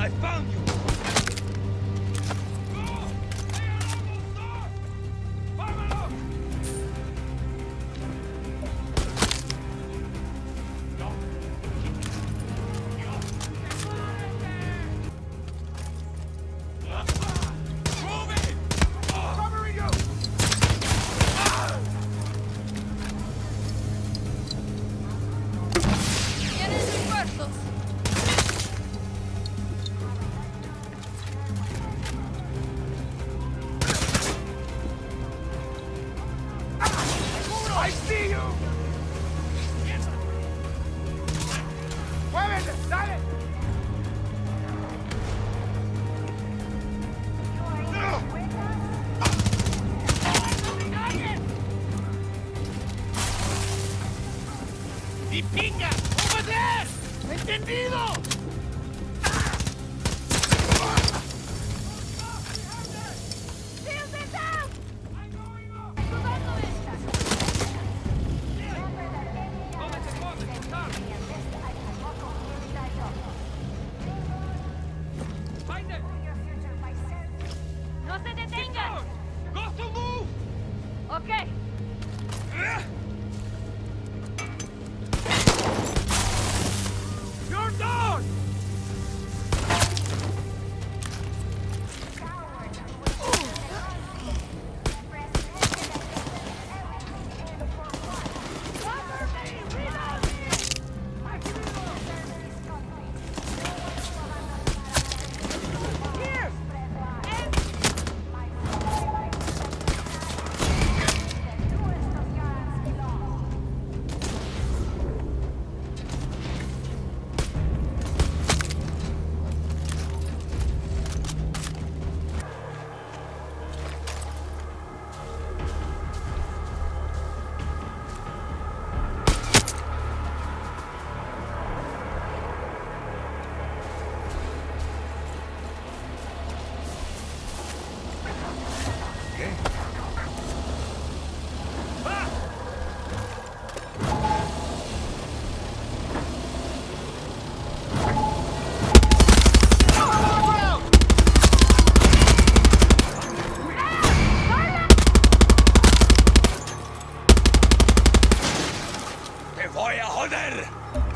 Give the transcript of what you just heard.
I found you! I see you! Where is ¡Muévete! ¡Dale! ¡Y pinga! ¡Obedecer! ¡Entendido! Se detengan! Go to move! Ok, joder!